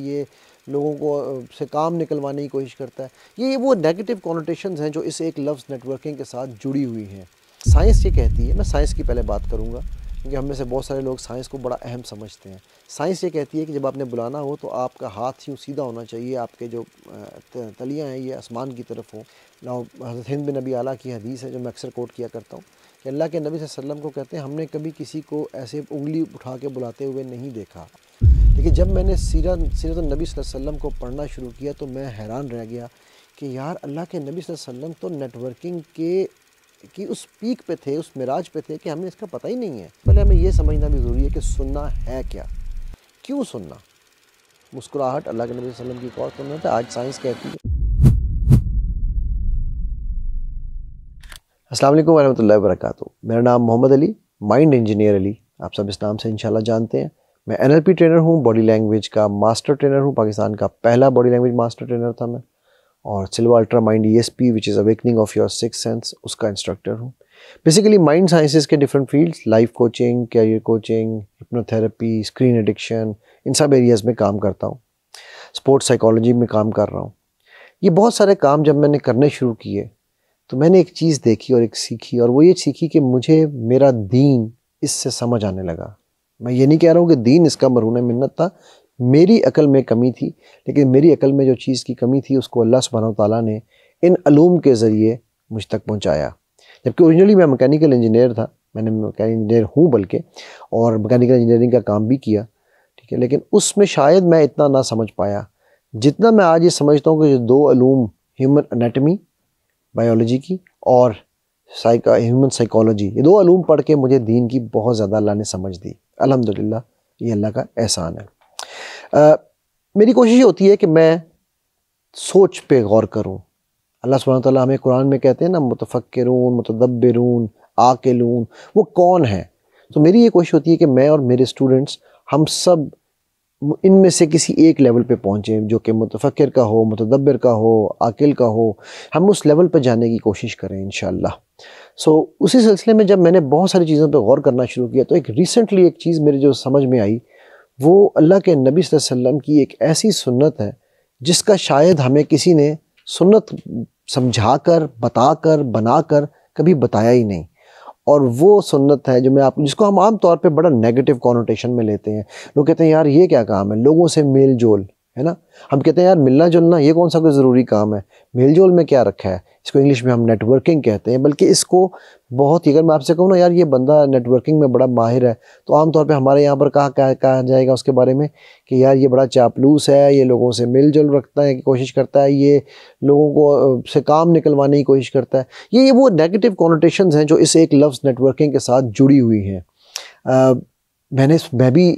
ये लोगों को से काम निकलवाने की कोशिश करता है। ये, वो नेगेटिव कॉनोटेशंस हैं जो इस एक लफ्ज़ नेटवर्किंग के साथ जुड़ी हुई हैं। साइंस ये कहती है, मैं साइंस की पहले बात करूँगा, क्योंकि हम में से बहुत सारे लोग साइंस को बड़ा अहम समझते हैं। साइंस ये कहती है कि जब आपने बुलाना हो तो आपका हाथ यूँ सीधा होना चाहिए, आपके जो तलियाँ हैं, ये आसमान की तरफ़ हो। ना हज़रत हिंद नबी आला की हदीस है जो मैं अक्सर कोट किया करता हूँ, कि अल्लाह के नबी वसल्लम को कहते हैं, हमने कभी किसी को ऐसे उंगली उठा के बुलाते हुए नहीं देखा। लेकिन जब मैंने सीरत सीरत नबी वसल्लम को पढ़ना शुरू किया तो मैं हैरान रह गया कि यार, अल्लाह के नबी वसल्लम तो नेटवर्किंग के, कि उस पीक पे थे, उस मिराज पे थे कि हमें इसका पता ही नहीं है। पहले हमें यह समझना भी ज़रूरी है कि सुनना है क्या? क्यों सुनना? मुस्कुराहट अल्लाह के नबी वसल्लम की और सुनना था आज साइंस कहती है। अस्सलाम वालेकुम वरहमतुल्लाहि मेरा नाम मोहम्मद अली माइंड इंजीनियर अली। आप सब इस नाम से इंशाल्लाह जानते हैं। मैं एनएलपी ट्रेनर हूँ बॉडी लैंग्वेज का मास्टर ट्रेनर हूँ, पाकिस्तान का पहला बॉडी लैंग्वेज मास्टर ट्रेनर था मैं। और silver ultra mind E S P which is awakening of your six sense उसका इंस्ट्रक्टर हूँ। बेसिकली माइंड साइंसेज के different fields life coaching career coaching hypnotherapy screen addiction इन सब एरियाज़ में काम करता हूँ। स्पोर्ट्स साइकोलॉजी में काम कर रहा हूँ। ये बहुत सारे काम जब मैंने करने शुरू किए तो मैंने एक चीज़ देखी और एक सीखी, और वो ये सीखी कि मुझे मेरा दीन इससे समझ आने लगा। मैं ये नहीं कह रहा हूँ कि दीन इसका मरून मिन्नत था। मेरी अकल में कमी थी, लेकिन मेरी अकल में जो चीज़ की कमी थी, उसको अल्लाह सुबहान ताली ने इन अलूम के ज़रिए मुझ तक पहुँचाया। जबकि ओरिजिनली मैं मैकेनिकल इंजीनियर था, मैंने मैकेनिकल इंजीनियर हूँ बल्कि, और मैकेनिकल इंजीनियरिंग का काम भी किया, ठीक है, लेकिन उसमें शायद मैं इतना ना समझ पाया, जितना मैं आज ये समझता हूँ कि जो दो अलूम ह्यूमन अनेटमी बायोलॉजी की, और साइका ह्यूमन साइकोलॉजी ये दो अलूम पढ़ के मुझे दीन की बहुत ज़्यादा अल्लाह ने समझ दी। अल्हम्दुलिल्लाह ये अल्लाह का एहसान है। आ, मेरी कोशिश होती है कि मैं सोच पे गौर करूँ। अल्लाह सुबहान ताला हमें कुरान में कहते हैं ना मुतफ़क्रून मुतदब्बिरून आकिलून वो कौन है? तो मेरी ये कोशिश होती है कि मैं और मेरे स्टूडेंट्स हम सब इनमें से किसी एक लेवल पे पहुँचे जो कि मुतफ़र का हो मुतदब्बर का हो आकिल का हो हम उस लेवल पर जाने की कोशिश करें इन सो so, उसी सिलसिले में जब मैंने बहुत सारी चीज़ों पे गौर करना शुरू किया तो एक रिसेंटली एक चीज़ मेरे जो समझ में आई वो अल्लाह के नबी वसल्लम की एक ऐसी सुन्नत है जिसका शायद हमें किसी ने सुन्नत समझा कर बता कर बना कर कभी बताया ही नहीं। और वो सुन्नत है जो मैं आप जिसको हम आम तौर पे बड़ा नेगेटिव कॉनोटेशन में लेते हैं। लोग कहते हैं यार ये क्या काम है? लोगों से मेल जोल है ना? हम कहते हैं, यार मिलना जुलना ये कौन सा कोई ज़रूरी काम है? मेल जोल में क्या रखा है? इसको इंग्लिश में हम नेटवर्किंग कहते हैं, बल्कि इसको बहुत ही, अगर मैं आपसे कहूँ ना, यार, ये बंदा नेटवर्किंग में बड़ा माहिर है। तो आमतौर पे हमारे यहाँ पर कहा कहा जाएगा उसके बारे में कि, यार, ये बड़ा चापलूस है, ये लोगों से मिल जुल रखता है, कोशिश करता है, ये लोगों को से काम निकलवाने की कोशिश करता है। ये ये वो नेगेटिव कॉनोटेशन हैं जो इस एक लफ्ज़ नेटवर्किंग के साथ जुड़ी हुई हैं। मैंने मैं भी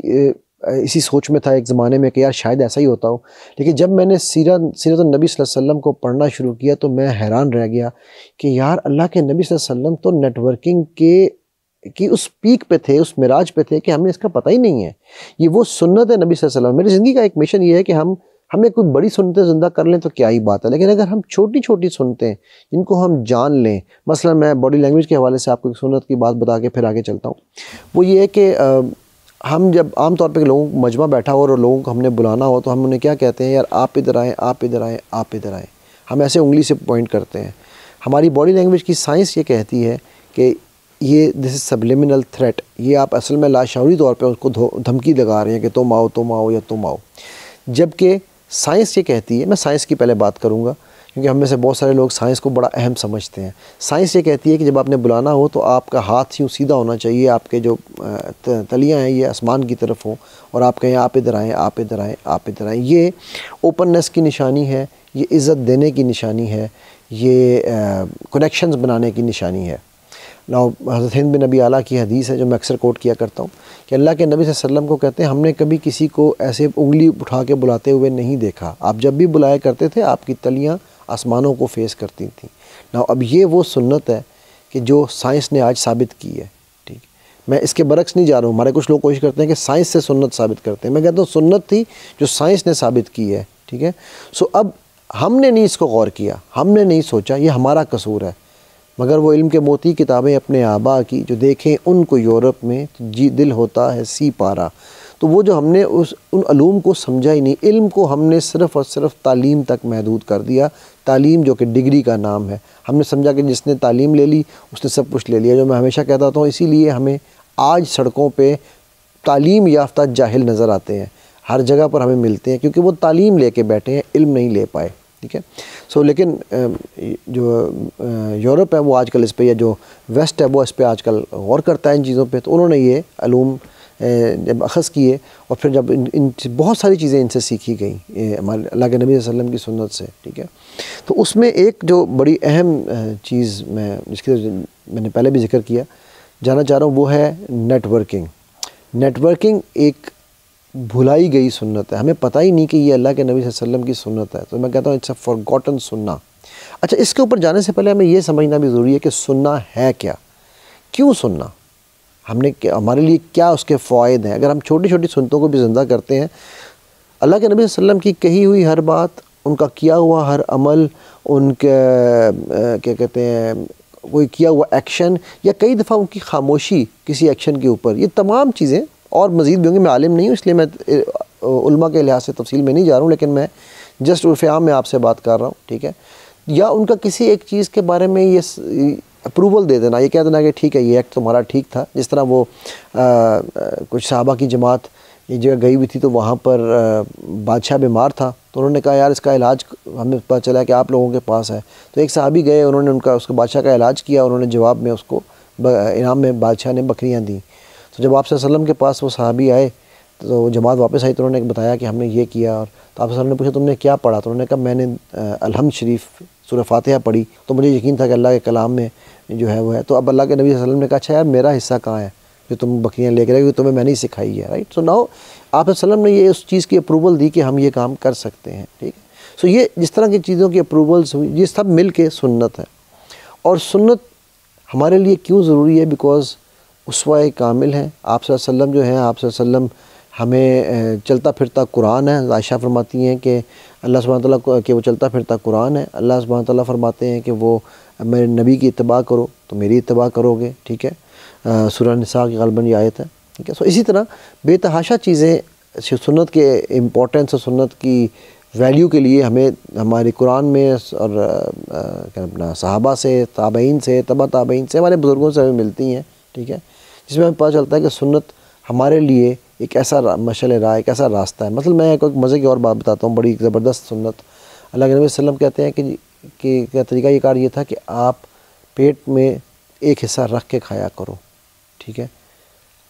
इसी सोच में था एक ज़माने में कि यार शायद ऐसा ही होता हो। लेकिन जब मैंने सीरत सीरत नबी वसल्लम को पढ़ना शुरू किया तो मैं हैरान रह गया कि यार अल्लाह के नबी वसल्लम तो नेटवर्किंग के, कि उस पीक पे थे, उस मिराज पे थे कि हमें इसका पता ही नहीं है। ये वो सुन्नत है नबी वसल्लम। मेरी ज़िंदगी का एक मिशन ये है कि हम हमें कोई बड़ी सुनते ज़िंदा कर लें तो क्या ही बात है। लेकिन अगर हम छोटी छोटी सुनते हैं जिनको हम जान लें मसला मैं बॉडी लैंग्वेज के हवाले से आपको एक सुन्नत की बात बता के फिर आगे चलता हूँ। वो ये है कि हम जब आम तौर पे लोगों को मजमा बैठा हो और लोगों को हमने बुलाना हो तो हम उन्हें क्या कहते हैं, यार, आप इधर आएँ, आप इधर आएँ, आप इधर आएँ। हम ऐसे उंगली से पॉइंट करते हैं। हमारी बॉडी लैंग्वेज की साइंस ये कहती है कि ये दिस इज़ सबलिमिनल थ्रेट ये आप असल में लाशौरी तौर पे उसको धमकी लगा रहे हैं कि तुम आओ तुम आओ या तुम आओ। जबकि साइंस ये कहती है, मैं साइंस की पहले बात करूँगा क्योंकि हम में से बहुत सारे लोग साइंस को बड़ा अहम समझते हैं। साइंस ये कहती है कि जब आपने बुलाना हो तो आपका हाथ यूँ सीधा होना चाहिए, आपके जो तलियाँ हैं, ये आसमान की तरफ़ हो और आप कहें, आप इधर आएँ, आप इधर आएँ, आप इधर आएँ। ये ओपननेस की निशानी है, ये इज़्ज़त देने की निशानी है, ये कनेक्शंस बनाने की निशानी है। ना हज़रत हिंद बिन नबी आला की हदीस है, जो मैं अक्सर कोट किया करता हूँ, कि अल्लाह के नबी वसल्लम को कहते हैं, हमने कभी किसी को ऐसे उंगली उठा के बुलाते हुए नहीं देखा। आप जब भी बुलाया करते थे, आपकी तलियाँ आसमानों को फेस करती थी। ना अब ये वो सुन्नत है कि जो साइंस ने आज साबित की है, ठीक? मैं इसके बरक्स नहीं जा रहा हूँ। हमारे कुछ लोग कोशिश करते हैं कि साइंस से सुन्नत साबित करते हैं। मैं कहता हूँ, सुन्नत थी जो साइंस ने साबित की है, ठीक है? सो अब हमने नहीं इसको गौर किया। हमने नहीं सोचा, ये हमारा कसूर है। मगर वो इल्म के मोती किताबें अपने आबा की जो देखें, उनको यूरोप में जी दिल होता है सी पारा। तो वो जो हमने उस, उन अलूम को समझा ही नहीं, इल्म को हमने सिर्फ़ और सिर्फ़ तालीम तक महदूद कर दिया। तालीम जो कि डिग्री का नाम है। हमने समझा कि जिसने तालीम ले ली, उसने सब कुछ ले लिया, जो मैं हमेशा कहता हूँ। इसीलिए हमें आज सड़कों पर तालीम याफ्ता जाहिल नज़र आते हैं। हर जगह पर हमें मिलते हैं, क्योंकि वो तालीम ले कर बैठे हैं, इल्म नहीं ले पाए, ठीक है? सो लेकिन जो यूरोप है वो आजकल इस पर या जो वेस्ट है वो इस पर आजकल गौर करता है इन चीज़ों पे। तो उन्होंने ये अलूम जब अखज़ किए और फिर जब इन, इन बहुत सारी चीज़ें इनसे सीखी गई हमारे अल्लाह के नबी वसल्लम की सुन्नत से ठीक है? तो उसमें एक जो बड़ी अहम चीज़ मैं जिसकी मैंने पहले भी ज़िक्र किया जाना चाह रहा हूँ वो है नेटवर्किंग नेटवर्किंग एक भुलाई गई सुन्नत है। हमें पता ही नहीं कि ये अल्लाह के नबी वसल्लम की सुन्नत है। तो मैं कहता हूँ इट्स अ फॉरगॉटन सुन्ना अच्छा इसके ऊपर जाने से पहले हमें यह समझना भी ज़रूरी है कि सुनना है क्या? क्यों सुनना हमने हमारे लिए क्या उसके फ़ायदे हैं? अगर हम छोटी छोटी सुनतों को भी ज़िंदा करते हैं, अल्लाह के नबी वसल्लम की कही हुई हर बात, उनका किया हुआ हर अमल, उनके क्या कहते हैं, कोई किया हुआ एक्शन, या कई दफ़ा उनकी खामोशी किसी एक्शन के ऊपर, ये तमाम चीज़ें, और मज़ीद भी होंगी, मैं आलिम नहीं हूँ, इसलिए मैं उल्मा के लिहाज से तफसील में नहीं जा रहा हूँ, लेकिन मैं जस्ट उर्फ़ आम में आपसे बात कर रहा हूँ, ठीक है? या उनका किसी एक चीज़ के बारे में ये अप्रूवल दे देना ये कह देना कि ठीक है ये एक्ट तुम्हारा ठीक था। जिस तरह वो आ, आ, कुछ साहबा की जमात ये जगह गई हुई थी तो वहाँ पर बादशाह बीमार था तो उन्होंने कहा यार इसका इलाज हमें पता चला कि आप लोगों के पास है। तो एक साहबी गए उन्होंने उनका उसके बादशाह का इलाज किया उन्होंने जवाब में उसको इनाम में बादशाह ने बकरियाँ दी। तो जब आप वसल्लम के पास वो साहबी आए तो जमात वापस आई तो उन्होंने बताया कि हमने ये किया और तो आप ने पूछा तुमने क्या पढ़ा? तो उन्होंने कहा मैंने अलहम शरीफ सूर फातिहा पढ़ी तो मुझे यकीन था कि अल्लाह के कलाम में जो है वो है। तो अब अल्लाह के नबी वसल्लम ने कहा अच्छा यार, मेरा हिस्सा कहाँ है जो तुम बकरियाँ लेकर आए तुम्हें मैंने ही सिखाई है राइट सो नाउ आप वसल्लम ने ये उस चीज़ की अप्रूवल दी कि हम ये काम कर सकते हैं, ठीक है? सो ये जिस तरह की चीज़ों की अप्रूवल्स हुई, ये सब मिल के सुन्नत है। और सुन्नत हमारे लिए क्यों ज़रूरी है? बिकॉज़ उसवा कामिल हैं। आप जो हैं, आप हमें चलता फिरता कुरान है। आयशा फरमाती हैं कि अल्लाह सुबहान तला कि वो चलता फिरता कुरान है। अल्लाह सुबहान तला फरमाते हैं कि वो, मेरे नबी की इतबा करो तो मेरी इतबा करोगे, ठीक है? सुरह निसा की गलबन ये आयत है, ठीक है? सो इसी तरह बेतहाशा चीज़ें सुन्नत के इम्पोर्टेंस और सुन्नत की वैल्यू के लिए हमें, हमारे कुरान में और अपना, सहाबा से, ताबईन से, तबा ताबईन से, हमारे बुज़ुर्गों से हमें मिलती हैं, ठीक है? जिसमें हमें पता चलता है कि सुन्नत हमारे लिए एक ऐसा मशल राह एक ऐसा रास्ता है। मतलब मैं एक मज़े की और बात बताता हूँ, बड़ी ज़बरदस्त सुन्नत। अल्लाह नबी वसल्लम कहते हैं कि कि, का तरीका ये कार ये था कि आप पेट में एक हिस्सा रख के खाया करो, ठीक है?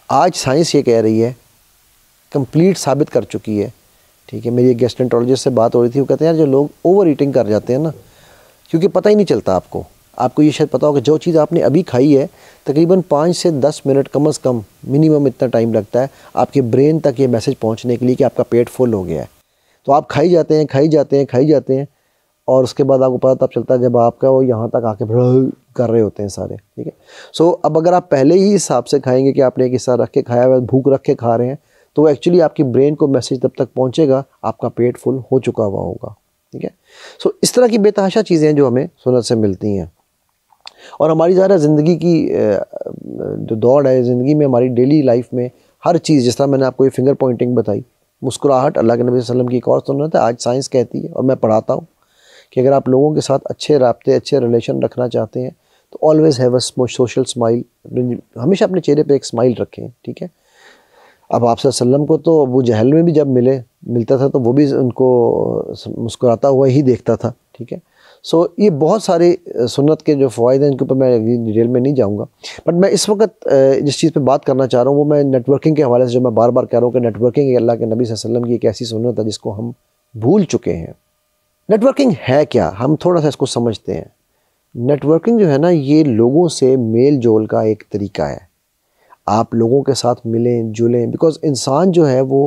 आज साइंस ये कह रही है, कंप्लीट साबित कर चुकी है, ठीक है? मेरी एक गेस्टेंटोलॉजिस्ट से बात हो रही थी, वो कहते हैं, यार जो लोग ओवर ईटिंग कर जाते हैं ना, क्योंकि पता ही नहीं चलता आपको। आपको ये शायद पता होगा, जो चीज़ आपने अभी खाई है, तकरीबन पाँच से दस मिनट कम अज़ कम मिनिमम इतना टाइम लगता है आपके ब्रेन तक ये मैसेज पहुँचने के लिए कि आपका पेट फुल हो गया है। तो आप खाई जाते हैं, खाई जाते हैं, खाई जाते हैं और उसके बाद आपको पता तब चलता है जब आपका वो यहाँ तक आके कर रहे होते हैं सारे, ठीक है? सो अब अगर आप पहले ही हिसाब से खाएँगे कि आपने एक हिस्सा रख के खाया हुआ भूख रख के खा रहे हैं तो एक्चुअली आपकी ब्रेन को मैसेज तब तक पहुँचेगा, आपका पेट फुल हो चुका हुआ होगा, ठीक है? सो इस तरह की बेतहाशा चीज़ें जो हमें सुनत से मिलती हैं। और हमारी ज़्यादा ज़िंदगी की जो दौड़ है, ज़िंदगी में, हमारी डेली लाइफ में हर चीज़, जिस तरह मैंने आपको ये फिंगर पॉइंटिंग बताई, मुस्कुराहट, अल्लाह के नबी वसल्लम की एक और सुन्नत है, आज साइंस कहती है और मैं पढ़ाता हूँ कि अगर आप लोगों के साथ अच्छे रबते, अच्छे रिलेशन रखना चाहते हैं तो always have a social smile हमेशा अपने चेहरे पर एक स्माइल रखें, ठीक है? अब आप वसल्लम को तो अबू जहल में भी जब मिले, मिलता था तो वो भी उनको मुस्कुराता हुआ ही देखता था, ठीक है? सो so, ये बहुत सारे सुन्नत के जो फ़ायदे हैं इनके ऊपर मैं डिटेल में नहीं जाऊँगा। बट मैं इस वक्त जिस चीज़ पे बात करना चाह रहा हूँ वो मैं नेटवर्किंग के हवाले से जो मैं बार बार कह रहा हूँ कि नेटवर्किंग अल्लाह के नबी वसल्लम की एक ऐसी सुन्नत है जिसको हम भूल चुके हैं। नेटवर्किंग है क्या? हम थोड़ा सा इसको समझते हैं। नेटवर्किंग जो है ना ये लोगों से मेल जोल का एक तरीका है। आप लोगों के साथ मिलें जुलें बिकॉज़ इंसान जो है वो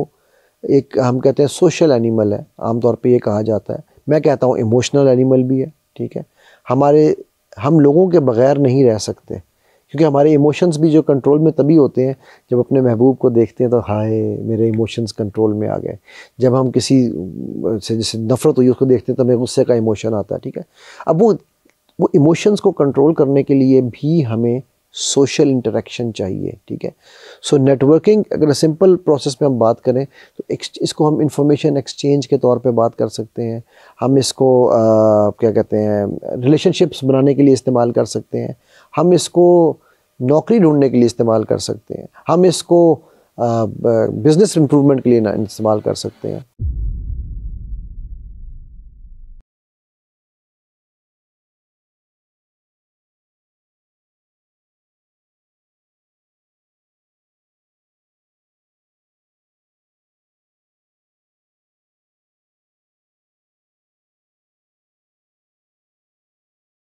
एक हम कहते हैं सोशल एनिमल है। आमतौर पे ये कहा जाता है। मैं कहता हूँ इमोशनल एनिमल भी है, ठीक है? हमारे, हम लोगों के बग़ैर नहीं रह सकते, क्योंकि हमारे इमोशंस भी जो कंट्रोल में तभी होते हैं, जब अपने महबूब को देखते हैं तो हाय, मेरे इमोशंस कंट्रोल में आ गए। जब हम किसी, से जैसे नफ़रत हुई, उसको देखते हैं तो हमें गुस्से का इमोशन आता है, ठीक है? अब वो वो इमोशंस को कंट्रोल करने के लिए भी हमें सोशल इंटरेक्शन चाहिए ठीक है? सो नेटवर्किंग अगर सिंपल प्रोसेस में हम बात करें तो इसको हम इंफॉर्मेशन एक्सचेंज के तौर पे बात कर सकते हैं। हम इसको आ, क्या कहते हैं रिलेशनशिप्स बनाने के लिए इस्तेमाल कर सकते हैं। हम इसको नौकरी ढूँढने के लिए इस्तेमाल कर सकते हैं। हम इसको बिज़नेस इम्प्रूवमेंट के लिए इस्तेमाल कर सकते हैं।